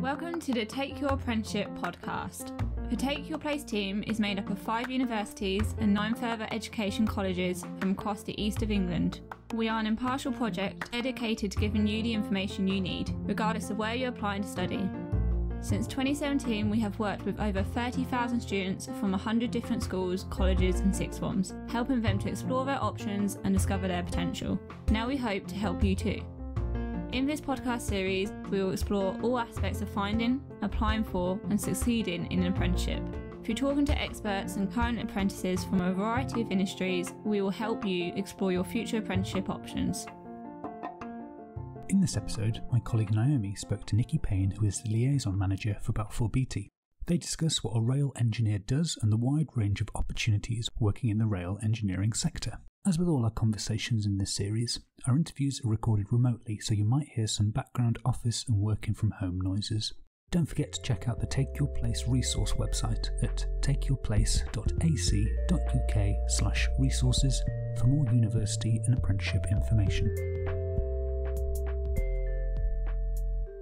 Welcome to the Take Your Apprenticeship podcast. The Take Your Place team is made up of five universities and nine further education colleges from across the east of England. We are an impartial project dedicated to giving you the information you need, regardless of where you're applying to study. Since 2017, we have worked with over 30,000 students from 100 different schools, colleges, and sixth forms, helping them to explore their options and discover their potential. Now we hope to help you too. In this podcast series, we will explore all aspects of finding, applying for, and succeeding in an apprenticeship. Through talking to experts and current apprentices from a variety of industries, we will help you explore your future apprenticeship options. In this episode, my colleague Naomi spoke to Nicky Paine, who is the liaison manager for Balfour Beatty. They discuss what a rail engineer does and the wide range of opportunities working in the rail engineering sector. As with all our conversations in this series, our interviews are recorded remotely, so you might hear some background office and working from home noises. Don't forget to check out the Take Your Place resource website at takeyourplace.ac.uk slash resources for more university and apprenticeship information.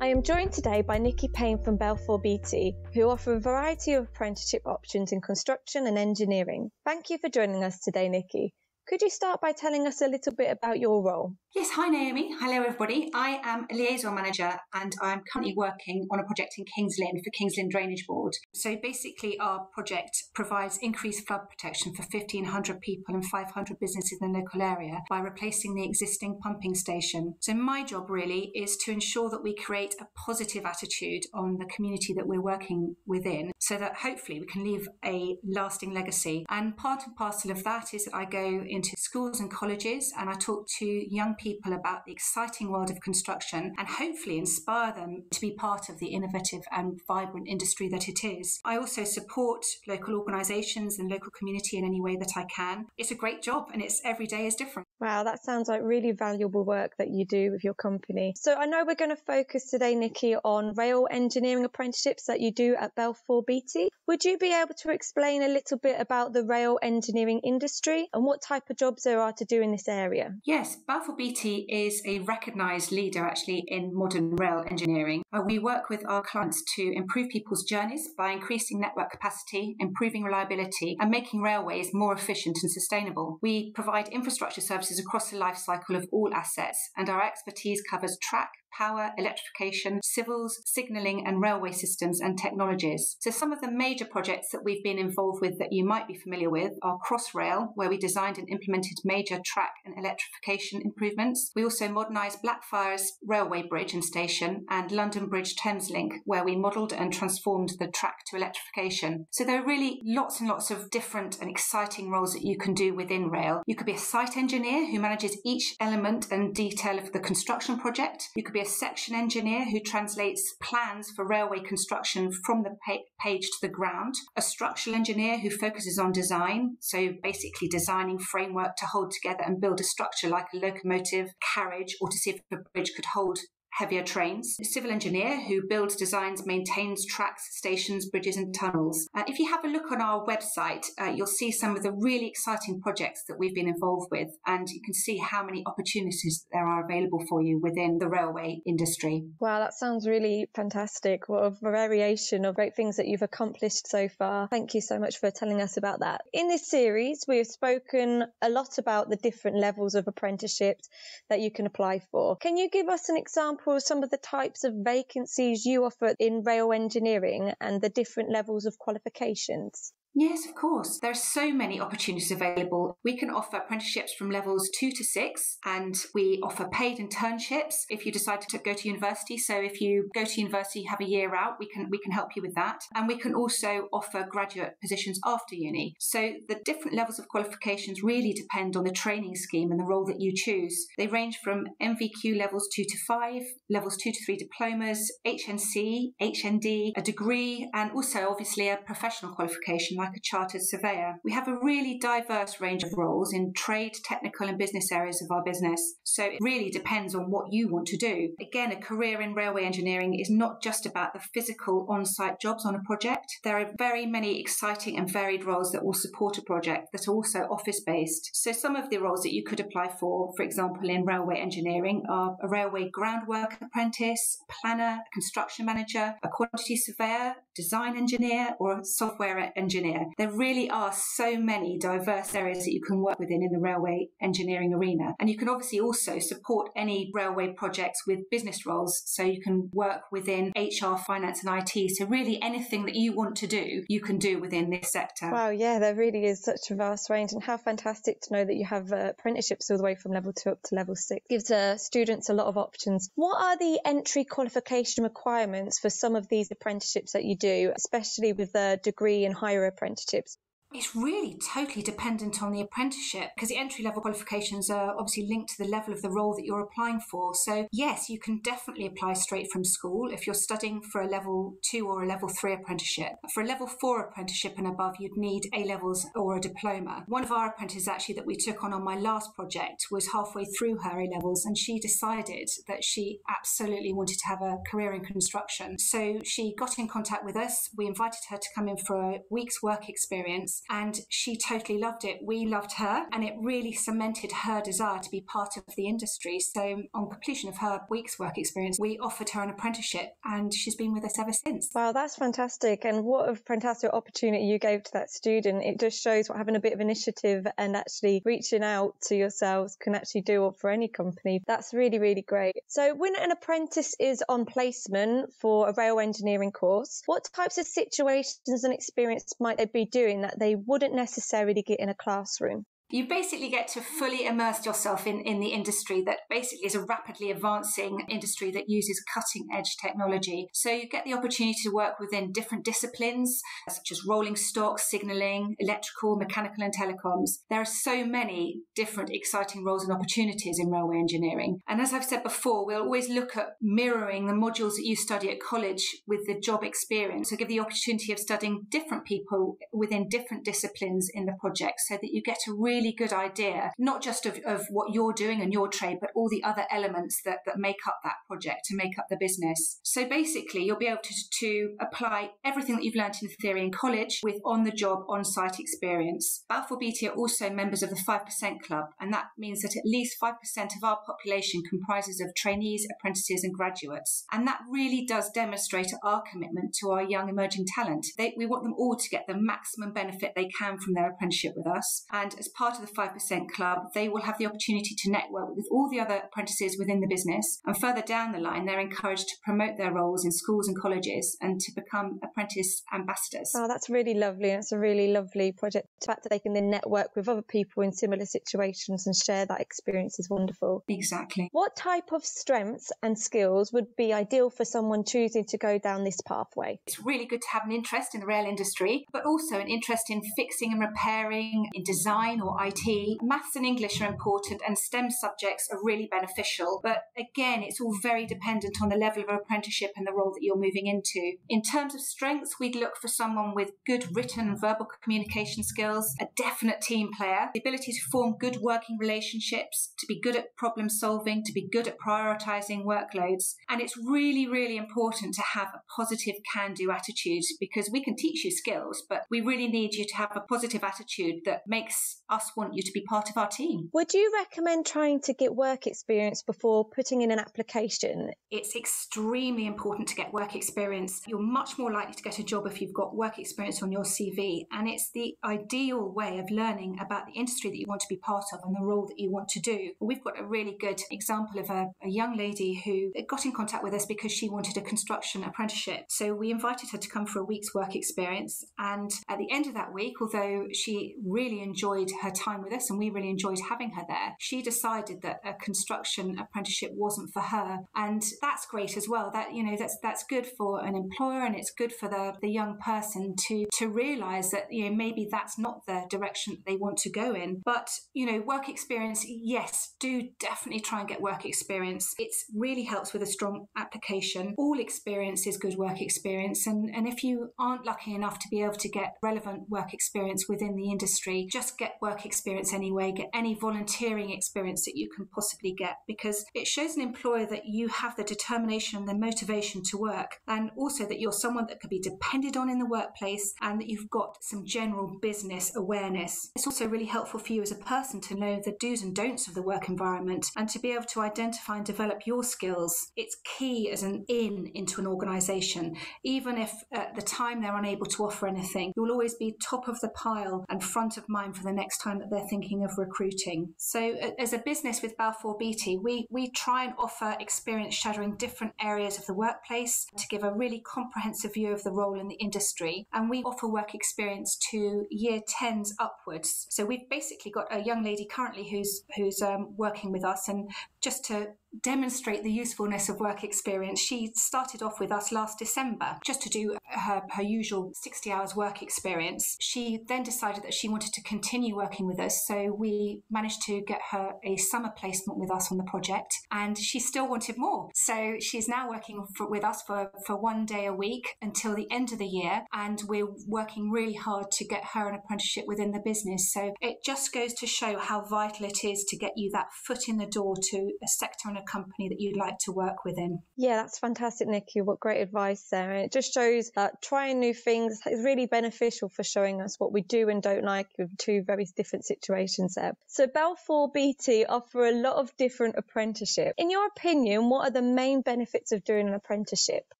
I am joined today by Nicky Paine from Balfour Beatty, who offer a variety of apprenticeship options in construction and engineering. Thank you for joining us today, Nicky. Could you start by telling us a little bit about your role? Yes, hi Naomi. Hello everybody. I am a liaison manager and I'm currently working on a project in Kings Lynn for Kings Lynn Drainage Board. So basically, our project provides increased flood protection for 1,500 people and 500 businesses in the local area by replacing the existing pumping station. So my job really is to ensure that we create a positive attitude on the community that we're working within so that hopefully we can leave a lasting legacy. And part and parcel of that is that I go into schools and colleges and I talk to young people about the exciting world of construction and hopefully inspire them to be part of the innovative and vibrant industry that it is. I also support local organisations and local community in any way that I can. It's a great job and it's every day is different. Wow, that sounds like really valuable work that you do with your company. So I know we're going to focus today, Nicky, on rail engineering apprenticeships that you do at Balfour Beatty. Would you be able to explain a little bit about the rail engineering industry and what type of jobs there are to do in this area? Yes, Balfour Beatty is a recognised leader actually in modern rail engineering. Uh, we work with our clients to improve people's journeys by increasing network capacity, improving reliability, and making railways more efficient and sustainable. We provide infrastructure services across the life cycle of all assets, and our expertise covers track, power, electrification, civils, signalling, and railway systems and technologies. So, some of the major projects that we've been involved with that you might be familiar with are Crossrail, where we designed and implemented major track and electrification improvements. We also modernised Blackfriars Railway Bridge and Station and London Bridge Thameslink, where we modelled and transformed the track to electrification. So, there are really lots and lots of different and exciting roles that you can do within rail. You could be a site engineer who manages each element and detail of the construction project. You could be a section engineer who translates plans for railway construction from the page to the ground, a structural engineer who focuses on design, so basically designing framework to hold together and build a structure like a locomotive, carriage, or to see if a bridge could hold heavier trains, a civil engineer who builds, designs, maintains tracks, stations, bridges, and tunnels. Uh, if you have a look on our website, uh, you'll see some of the really exciting projects that we've been involved with, and you can see how many opportunities there are available for you within the railway industry. Wow, that sounds really fantastic. What a variation of great things that you've accomplished so far. Thank you so much for telling us about that. In this series, we have spoken a lot about the different levels of apprenticeships that you can apply for. Can you give us an example? Example some of the types of vacancies you offer in rail engineering and the different levels of qualifications? Yes, of course. There are so many opportunities available. We can offer apprenticeships from levels two to six, and we offer paid internships if you decide to go to university. So if you go to university, have a year out, we can we can help you with that. And we can also offer graduate positions after uni. So the different levels of qualifications really depend on the training scheme and the role that you choose. They range from NVQ levels two to five, levels two to three diplomas, HNC, HND, a degree, and also obviously a professional qualification like like a chartered surveyor. We have a really diverse range of roles in trade, technical, and business areas of our business. So it really depends on what you want to do. Again, a career in railway engineering is not just about the physical on site jobs on a project. There are very many exciting and varied roles that will support a project that are also office based. So some of the roles that you could apply for, for example, in railway engineering are a railway groundwork apprentice, planner, construction manager, a quantity surveyor, design engineer, or a software engineer. There really are so many diverse areas that you can work within in the railway engineering arena. And you can obviously also support any railway projects with business roles. So you can work within HR, finance, and IT. So really anything that you want to do, you can do within this sector. Wow, yeah, there really is such a vast range. And how fantastic to know that you have uh, apprenticeships all the way from level two up to level six. Gives uh, students a lot of options. What are the entry qualification requirements for some of these apprenticeships that you do, especially with the degree and higher apprenticeships? It's really totally dependent on the apprenticeship because the entry level qualifications are obviously linked to the level of the role that you're applying for. So, yes, you can definitely apply straight from school if you're studying for a level two or a level three apprenticeship. For a level four apprenticeship and above, you'd need A levels or a diploma. One of our apprentices actually that we took on on my last project was halfway through her A levels and she decided that she absolutely wanted to have a career in construction. So, she got in contact with us. We invited her to come in for a week's work experience and she totally loved it. We loved her and it really cemented her desire to be part of the industry. So on completion of her week's work experience, we offered her an apprenticeship and she's been with us ever since. Wow, that's fantastic. And what a fantastic opportunity you gave to that student. It just shows what having a bit of initiative and actually reaching out to yourselves can actually do for any company. That's really, really great. So when an apprentice is on placement for a rail engineering course, what types of situations and experience might they be doing that they they wouldn't necessarily get in a classroom you basically get to fully immerse yourself in, in the industry that basically is a rapidly advancing industry that uses cutting edge technology. So you get the opportunity to work within different disciplines, such as rolling stock, signaling, electrical, mechanical, and telecoms. There are so many different exciting roles and opportunities in railway engineering. And as I've said before, we'll always look at mirroring the modules that you study at college with the job experience. So give the opportunity of studying different people within different disciplines in the project so that you get to really really good idea, not just of, of what you're doing and your trade, but all the other elements that, that make up that project to make up the business. So basically, you'll be able to, to apply everything that you've learned in theory in college with on the job, on site experience. Balfour Beatty are also members of the 5% Club, and that means that at least 5% of our population comprises of trainees, apprentices, and graduates. And that really does demonstrate our commitment to our young emerging talent. They, we want them all to get the maximum benefit they can from their apprenticeship with us. And as part part of the 5% club, they will have the opportunity to network with all the other apprentices within the business. And further down the line, they're encouraged to promote their roles in schools and colleges and to become apprentice ambassadors. Oh, that's really lovely. It's a really lovely project. The fact that they can then network with other people in similar situations and share that experience is wonderful. Exactly. What type of strengths and skills would be ideal for someone choosing to go down this pathway? It's really good to have an interest in the rail industry, but also an interest in fixing and repairing, in design IT. Maths and English are important and STEM subjects are really beneficial. But again, it's all very dependent on the level of apprenticeship and the role that you're moving into. In terms of strengths, we'd look for someone with good written and verbal communication skills, a definite team player, the ability to form good working relationships, to be good at problem solving, to be good at prioritizing workloads. And it's really, really important to have a positive can do attitude because we can teach you skills, but we really need you to have a positive attitude that makes us want you to be part of our team. Would you recommend trying to get work experience before putting in an application? It's extremely important to get work experience. You're much more likely to get a job if you've got work experience on your CV, and it's the ideal way of learning about the industry that you want to be part of and the role that you want to do. We've got a really good example of a, a young lady who got in contact with us because she wanted a construction apprenticeship. So we invited her to come for a week's work experience, and at the end of that week, although she really enjoyed her time with us and we really enjoyed having her there, she decided that a construction apprenticeship wasn't for her. And that's great as well. That, you know, that's that's good for an employer and it's good for the, the young person to to realize that, you know, maybe that's not the direction that they want to go in. But, you know, work experience, yes, do definitely try and get work experience. It really helps with a strong application. All experience is good work experience. And, and if you aren't lucky enough to be able to get relevant work experience within the industry, just get work experience anyway, get any volunteering experience that you can possibly get because it shows an employer that you have the determination and the motivation to work and also that you're someone that can be depended on in the workplace and that you've got some general business awareness. It's also really helpful for you as a person to know the do's and don'ts of the work environment and to be able to identify and develop your skills. It's key as an in into an organization. Even if at the time they're unable to offer anything, you'll always be top of the pile and front of mind for the next time that they're thinking of recruiting. So as a business with Balfour Beatty, we, we try and offer experience shadowing different areas of the workplace to give a really comprehensive view of the role in the industry. And we offer work experience to year 10s upwards. So we've basically got a young lady currently who's who's um, working with us and just to demonstrate the usefulness of work experience, she started off with us last December just to do her, her usual 60 hours work experience. She then decided that she wanted to continue working with us. So we managed to get her a summer placement with us on the project and she still wanted more. So she's now working for, with us for, for one day a week until the end of the year. And we're working really hard to get her an apprenticeship within the business. So it just goes to show how vital it is to get you that foot in the door to a sector and a company that you'd like to work within. Yeah, that's fantastic, Nicky. What great advice there. And it just shows trying new things is really beneficial for showing us what we do and don't like with two very different situations there. So Balfour Beatty offer a lot of different apprenticeships. In your opinion, what are the main benefits of doing an apprenticeship?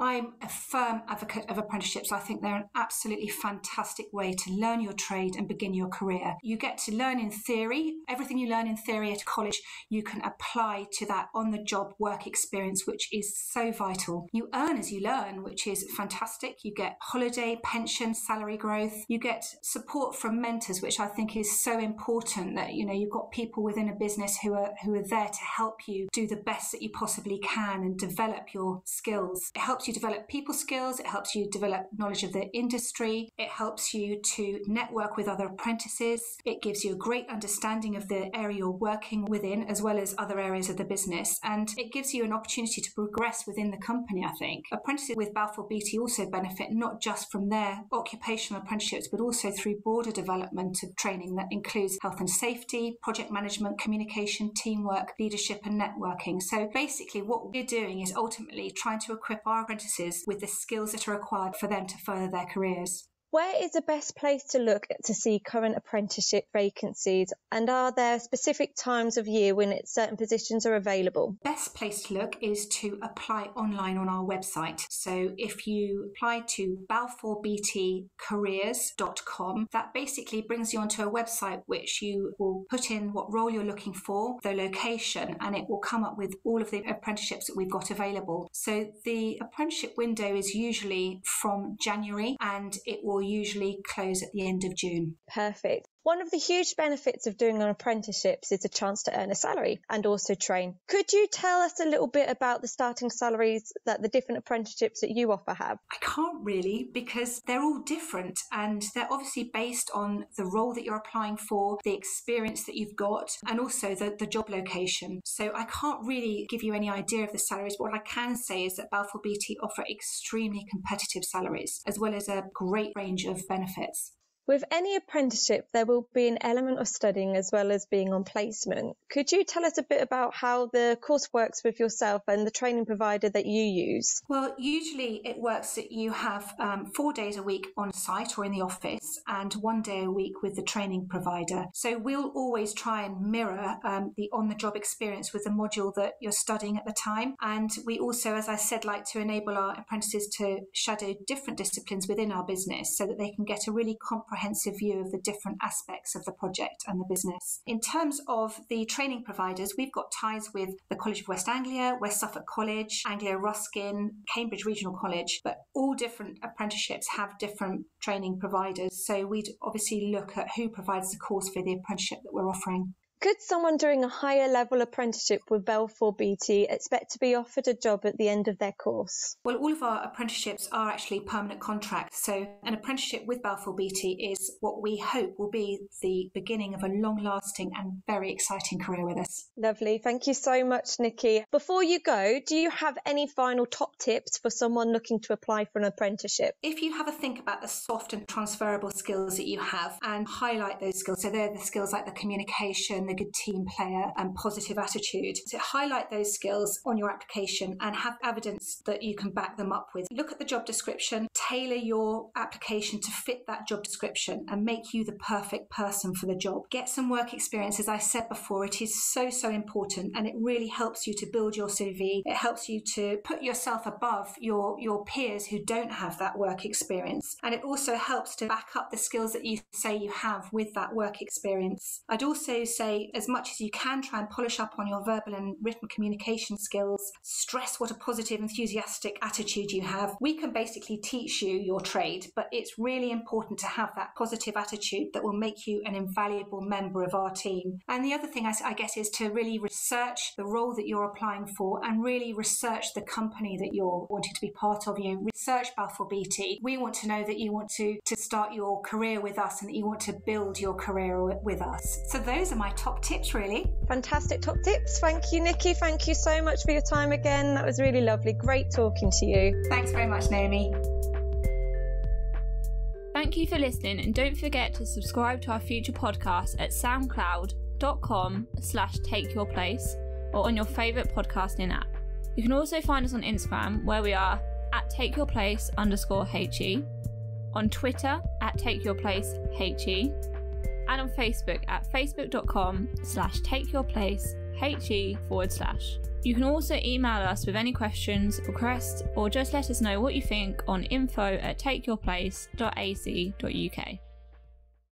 I'm a firm advocate of apprenticeships. I think they're an absolutely fantastic way to learn your trade and begin your career. You get to learn in theory. Everything you learn in theory at college, you can apply to that on the job work experience, which is so vital. You earn as you learn, which is fantastic. You get holiday, pension, salary growth. You get support from mentors, which I think is so important that, you know, you've got people within a business who are, who are there to help you do the best that you possibly can and develop your skills. It helps you develop people skills. It helps you develop knowledge of the industry. It helps you to network with other apprentices. It gives you a great understanding of the area you're working within as well as other areas of the business and it gives you an opportunity to progress within the company, I think. Apprentices with Balfour Beatty also benefit not just from their occupational apprenticeships, but also through broader development of training that includes health and safety, project management, communication, teamwork, leadership, and networking. So basically, what we're doing is ultimately trying to equip our apprentices with the skills that are required for them to further their careers. Where is the best place to look to see current apprenticeship vacancies? And are there specific times of year when certain positions are available? Best place to look is to apply online on our website. So if you apply to balfourbeattycareers.com, that basically brings you onto a website which you will put in what role you're looking for, the location, and it will come up with all of the apprenticeships that we've got available. So the apprenticeship window is usually from January and it will usually close at the end of June. Perfect. One of the huge benefits of doing an apprenticeship is a chance to earn a salary and also train. Could you tell us a little bit about the starting salaries that the different apprenticeships that you offer have? I can't really because they're all different and they're obviously based on the role that you're applying for, the experience that you've got, and also the, the job location. So I can't really give you any idea of the salaries. But what I can say is that Balfour Beatty offer extremely competitive salaries as well as a great range of benefits. With any apprenticeship, there will be an element of studying as well as being on placement. Could you tell us a bit about how the course works with yourself and the training provider that you use? Well, usually it works that you have um, four days a week on site or in the office and one day a week with the training provider. So we'll always try and mirror um, the on the job experience with the module that you're studying at the time. And we also, as I said, like to enable our apprentices to shadow different disciplines within our business so that they can get a really comprehensive comprehensive view of the different aspects of the project and the business. In terms of the training providers, we've got ties with the College of West Anglia, West Suffolk College, Anglia Ruskin, Cambridge Regional College, but all different apprenticeships have different training providers. So we'd obviously look at who provides the course for the apprenticeship that we're offering. Could someone doing a higher level apprenticeship with Balfour Beatty expect to be offered a job at the end of their course? Well, all of our apprenticeships are actually permanent contracts. So, an apprenticeship with Balfour Beatty is what we hope will be the beginning of a long lasting and very exciting career with us. Lovely. Thank you so much, Nicky. Before you go, do you have any final top tips for someone looking to apply for an apprenticeship? If you have a think about the soft and transferable skills that you have and highlight those skills, so they're the skills like the communication, the a good team player and positive attitude. So highlight those skills on your application and have evidence that you can back them up with. Look at the job description, tailor your application to fit that job description and make you the perfect person for the job. Get some work experience. As I said before, it is so, so important and it really helps you to build your CV. It helps you to put yourself above your, your peers who don't have that work experience. And it also helps to back up the skills that you say you have with that work experience. I'd also say as much as you can, try and polish up on your verbal and written communication skills. Stress what a positive, enthusiastic attitude you have. We can basically teach you your trade, but it's really important to have that positive attitude that will make you an invaluable member of our team. And the other thing, I, guess, is to really research the role that you're applying for and really research the company that you're wanting to be part of. You research Balfour Beatty. We want to know that you want to, to start your career with us and that you want to build your career with us. So those are my top top tips, really. Fantastic top tips. Thank you, Nicky. Thank you so much for your time again. That was really lovely. Great talking to you. Thanks very much, Naomi. Thank you for listening and don't forget to subscribe to our future podcasts at soundcloud.com slash take your place or on your favourite podcasting app. You can also find us on Instagram where we are at take your place underscore HE, on Twitter at take your place HE, and on Facebook at facebook.com slash takeyourplace he forward slash. You can also email us with any questions, requests, or just let us know what you think on info at takeyourplace.ac.uk.